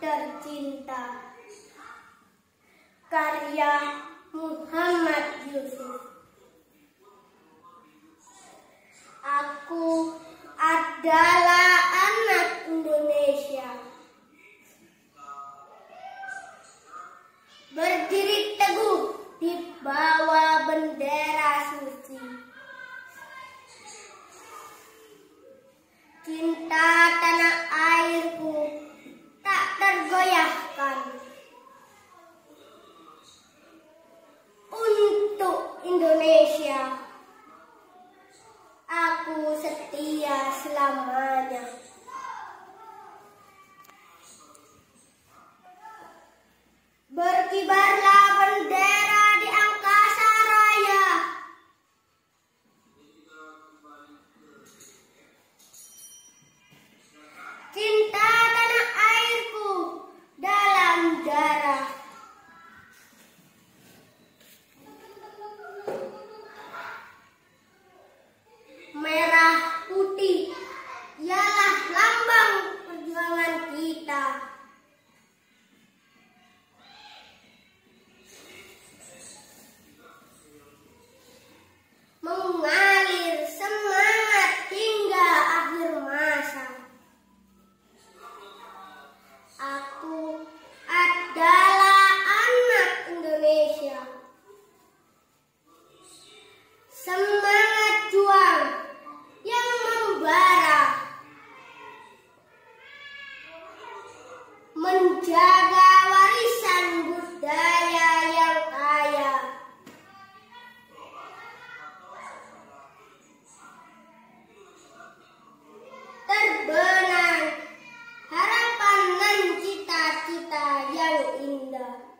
tercinta. Karya Muhammad Yusuf. Aku adalah Indonesia. Aku setia selamat 的。that